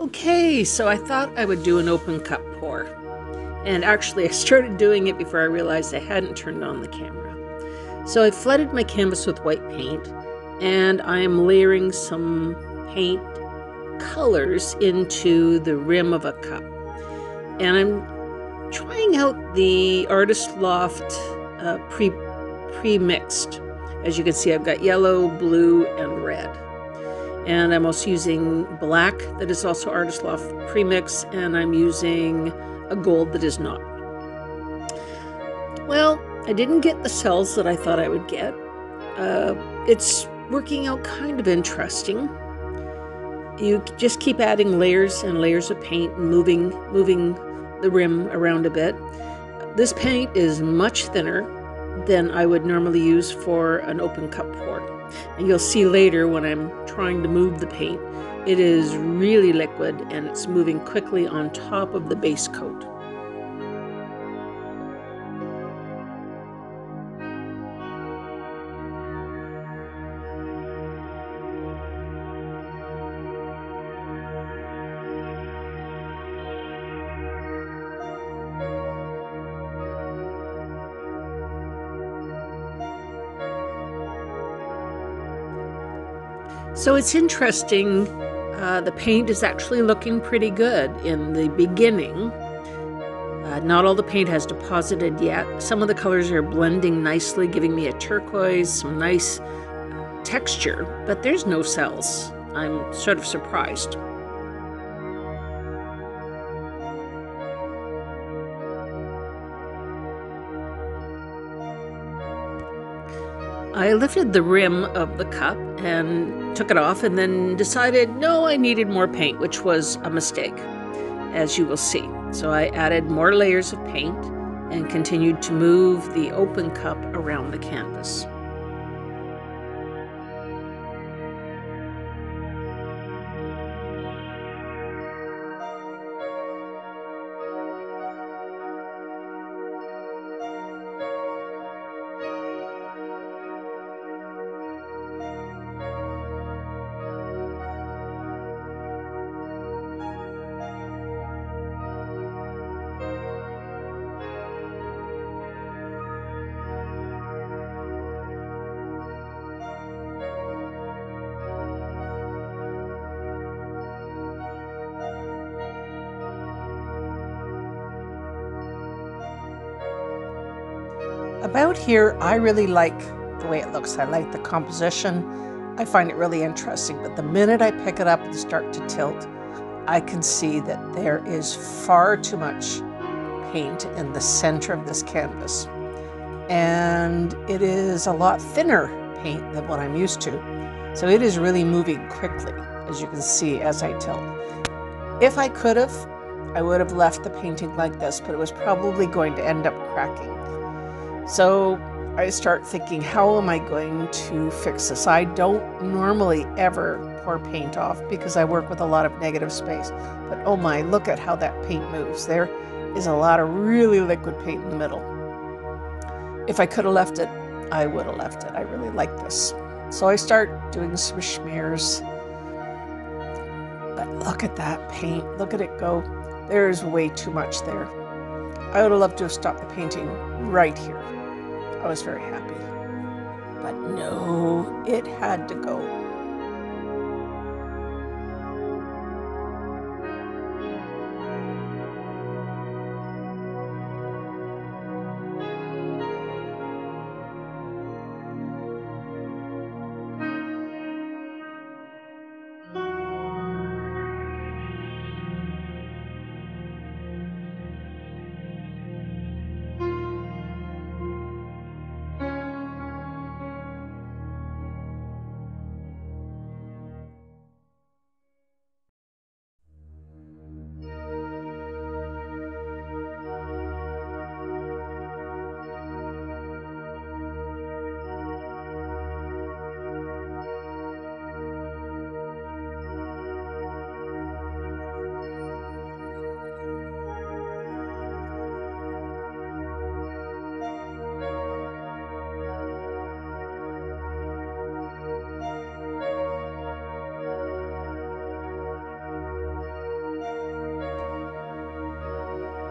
Okay, so I thought I would do an open cup pour. And actually, I started doing it before I realized I hadn't turned on the camera. So I flooded my canvas with white paint, and I am layering some paint colors into the rim of a cup. And I'm trying out the Artist Loft uh, pre pre-mixed. As you can see, I've got yellow, blue, and red. And I'm also using black that is also Artist Loft premix, and I'm using a gold that is not. Well, I didn't get the cells that I thought I would get. Uh, it's working out kind of interesting. You just keep adding layers and layers of paint, and moving, moving the rim around a bit. This paint is much thinner than I would normally use for an open cup pour. And you'll see later when I'm trying to move the paint, it is really liquid and it's moving quickly on top of the base coat. So it's interesting. Uh, the paint is actually looking pretty good in the beginning. Uh, not all the paint has deposited yet. Some of the colors are blending nicely, giving me a turquoise, some nice texture, but there's no cells. I'm sort of surprised. I lifted the rim of the cup and took it off and then decided no, I needed more paint, which was a mistake, as you will see. So I added more layers of paint and continued to move the open cup around the canvas. About here, I really like the way it looks. I like the composition. I find it really interesting. But the minute I pick it up and start to tilt, I can see that there is far too much paint in the center of this canvas. And it is a lot thinner paint than what I'm used to. So it is really moving quickly, as you can see as I tilt. If I could have, I would have left the painting like this, but it was probably going to end up cracking. So I start thinking, how am I going to fix this? I don't normally ever pour paint off because I work with a lot of negative space. But oh my, look at how that paint moves. There is a lot of really liquid paint in the middle. If I could have left it, I would have left it. I really like this. So I start doing some smears. But look at that paint. Look at it go. There's way too much there. I would have loved to have stopped the painting right here. I was very happy. But no, it had to go.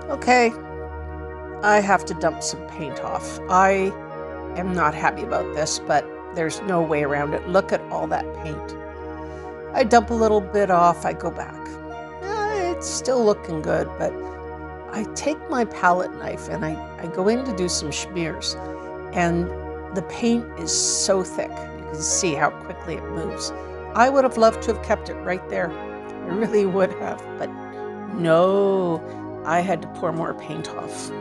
Okay, I have to dump some paint off. I am not happy about this, but there's no way around it. Look at all that paint. I dump a little bit off, I go back. Uh, it's still looking good, but I take my palette knife and I, I go in to do some smears. And the paint is so thick. You can see how quickly it moves. I would have loved to have kept it right there. I really would have, but no, I had to pour more paint off.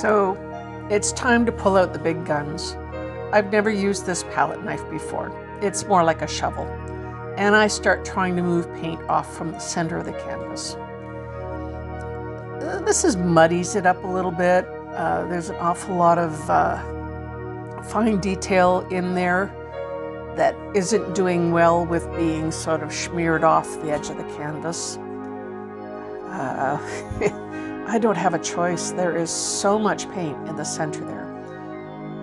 So it's time to pull out the big guns. I've never used this palette knife before. It's more like a shovel. And I start trying to move paint off from the center of the canvas. Uh, this is muddies it up a little bit. Uh, there's an awful lot of uh, fine detail in there that isn't doing well with being sort of smeared off the edge of the canvas. Uh, I don't have a choice. There is so much paint in the center there.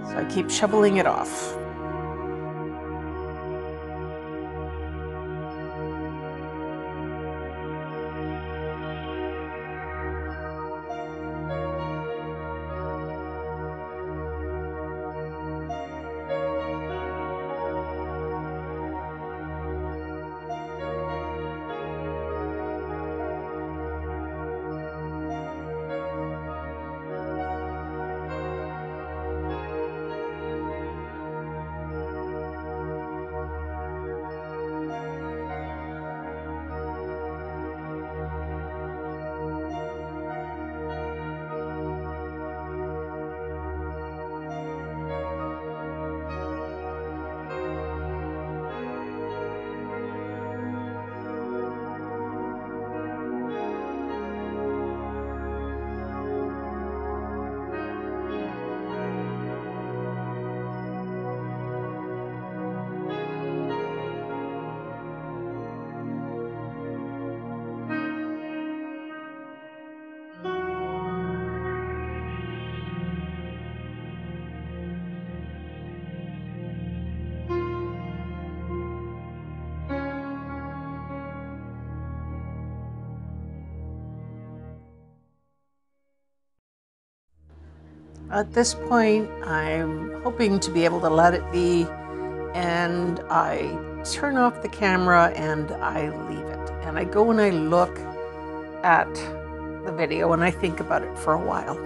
So I keep shoveling it off. At this point, I'm hoping to be able to let it be, and I turn off the camera and I leave it. And I go and I look at the video and I think about it for a while.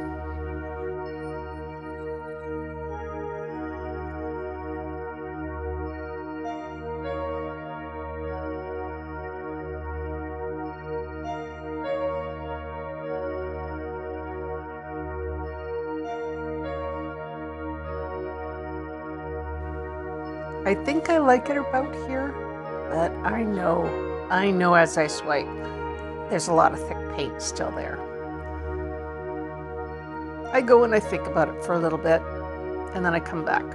I think I like it about here, but I know, I know as I swipe, there's a lot of thick paint still there. I go and I think about it for a little bit, and then I come back.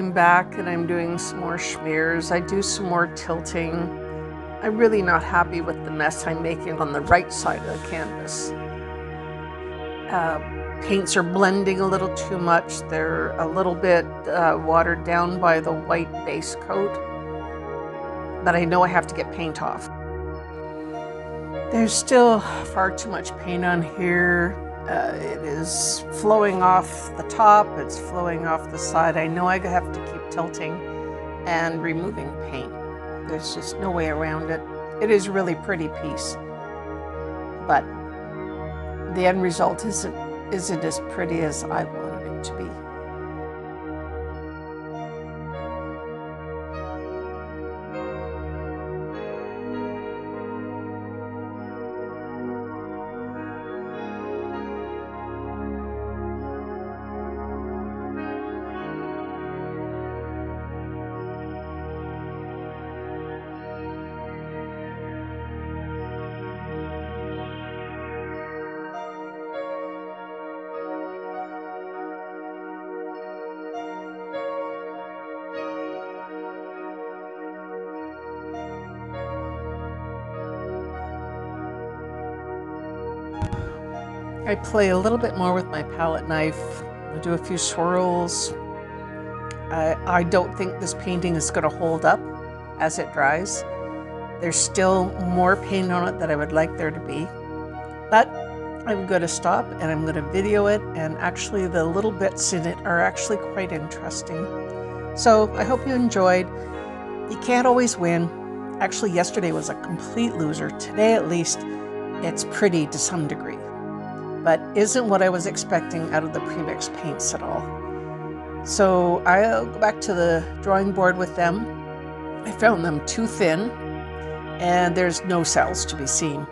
I'm back and I'm doing some more smears. I do some more tilting. I'm really not happy with the mess I'm making on the right side of the canvas. Uh, paints are blending a little too much. They're a little bit uh, watered down by the white base coat. that I know I have to get paint off. There's still far too much paint on here. Uh, it is flowing off the top, it's flowing off the side. I know I have to keep tilting and removing paint. There's just no way around it. It is really pretty piece, but the end result isn't, isn't as pretty as I wanted I play a little bit more with my palette knife. I do a few swirls. I, I don't think this painting is going to hold up as it dries. There's still more paint on it that I would like there to be. But I'm going to stop and I'm going to video it and actually the little bits in it are actually quite interesting. So I hope you enjoyed. You can't always win. Actually yesterday was a complete loser. Today at least it's pretty to some degree, but isn't what I was expecting out of the premix paints at all. So I'll go back to the drawing board with them. I found them too thin and there's no cells to be seen.